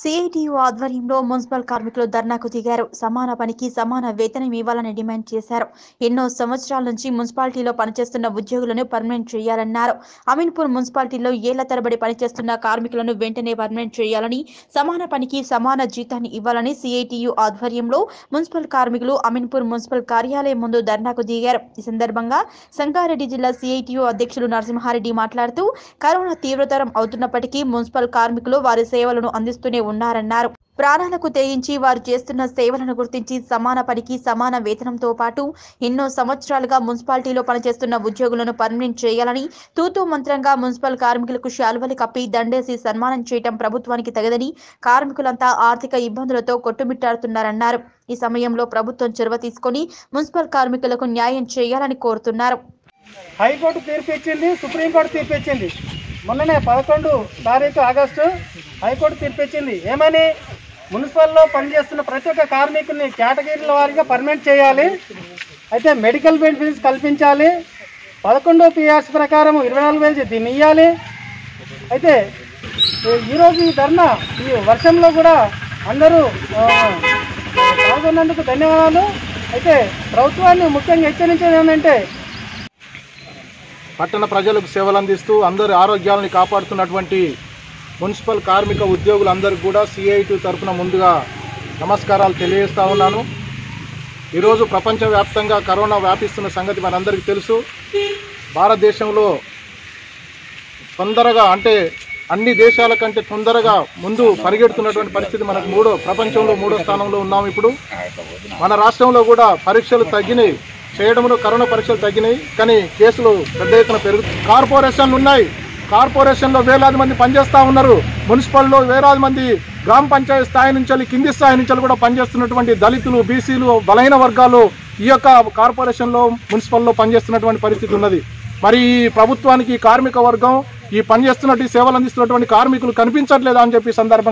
CITU ఆధ్వర్యంలో municipal కార్మికులు ధర్నాకు దిగారు. సమాన పనికి సమాన వేతనం ఇవ్వాలని డిమాండ్ చేశారు. ఎన్నో సంవత్సరాల నుంచి మున్సిపాలిటీలో పనిచేస్తున్న ఉద్యోగులను పర్మనెంట్ చేయాలన్నారు. అమీన్పూర్ మున్సిపాలిటీలో ఏళ్ళ తరబడి పనిచేస్తున్న కార్మికులను వెంటనే పర్మనెంట్ చేయాలని సమాన పనికి సమాన జీతాన్ని ఇవ్వాలని సిఐటియు ఆధ్వర్యంలో మున్సిపల్ కార్మికులు అమీన్పూర్ మున్సిపల్ కార్యాలయం ముందు ధర్నాకు దిగారు. ఈ సందర్భంగా సంగారెడ్డి జిల్లా సిఐటియు అధ్యక్షులు నరసింహారెడ్డి మాట్లాడుతూ కరోనా తీవ్రతరం అవుతున్నప్పటికీ మున్సిపల్ కార్మికులు వారి సేవలను అందిస్తూనే ఉన్నారన్నారు. ప్రాణాలకు తెగించి వారు చేస్తున్న సేవలను గుర్తించి సమాన పనికి సమాన వేతనంతో పాటు ఎన్నో సంవత్సరాలుగా మున్సిపాలిటీలో పనిచేస్తున్న ఉద్యోగులను పర్మనెంట్ చేయాలని తూతూ మంత్రంగా మున్సిపల్ కార్మికులకు శాలువలు కప్పి దండేసి సన్మానం చేయటం ప్రభుత్వానికి తగదని కార్మికులంతా ఆర్థిక ఇబ్బందులతో కొట్టుమిట్టాడుతున్నారన్నారు. ఈ సమయంలో ప్రభుత్వం చొరవ తీసుకొని మున్సిపల్ కార్మికులకు న్యాయం చేయాలని కోరుతున్నారు. హైకోర్టు తీర్పు ఇచ్చింది సుప్రీంకోర్టు తీర్పు ఇచ్చింది. మొన్ననే పదకొండు తారీఖు ఆగస్టు హైకోర్టు తీర్పిచ్చింది. ఏమని? మున్సిపల్లో పనిచేస్తున్న ప్రతి ఒక్క కార్మికుల్ని కేటగిరీల వారిగా పర్మనెంట్ చేయాలి. అయితే మెడికల్ బెనిఫిట్స్ కల్పించాలి. పదకొండు పిఆర్స్ ప్రకారం ఇరవై నాలుగు వేలు దీన్ని ఇవ్వాలి అయితే ఈ- ఈరోజు ఈ ధర్నా ఈ వర్షంలో కూడా అందరూ పాల్గొన్నందుకు ధన్యవాదాలు. అయితే ప్రభుత్వాన్ని ముఖ్యంగా హెచ్చరించేది ఏంటంటే పట్టణ ప్రజలకు సేవలు అందిస్తూ అందరి ఆరోగ్యాలను కాపాడుతున్నటువంటి మున్సిపల్ కార్మిక ఉద్యోగులందరికీ కూడా సిఐటి తరఫున ముందుగా నమస్కారాలు తెలియజేస్తా ఉన్నాను. ఈరోజు ప్రపంచవ్యాప్తంగా కరోనా వ్యాపిస్తున్న సంగతి మనందరికీ తెలుసు. భారతదేశంలో తొందరగా అంటే అన్ని దేశాల కంటే తొందరగా ముందు పరిగెడుతున్నటువంటి పరిస్థితి మనకు మూడో ప్రపంచంలో మూడో స్థానంలో ఉన్నాం ఇప్పుడు. మన రాష్ట్రంలో కూడా పరీక్షలు తగ్గినాయి. చేయడంలో కరోనా పరీక్షలు తగ్గినాయి కానీ కేసులు పెద్ద ఎత్తున పెరుగు కార్పొరేషన్లు ఉన్నాయి. కార్పొరేషన్లో వేలాది మంది పనిచేస్తూ ఉన్నారు. మున్సిపల్లో వేలాది మంది గ్రామ పంచాయతీ స్థాయి నుంచి వెళ్ళి కింది స్థాయి నుంచి కూడా పనిచేస్తున్నటువంటి దళితులు బీసీలు బలహీన వర్గాలు ఈ యొక్క కార్పొరేషన్లో మున్సిపల్లో పనిచేస్తున్నటువంటి పరిస్థితి ఉన్నది. మరి ఈ ప్రభుత్వానికి కార్మిక వర్గం ఈ పనిచేస్తున్నట్టు సేవలు అందిస్తున్నటువంటి కార్మికులు కనిపించట్లేదా అని చెప్పి సందర్భంగా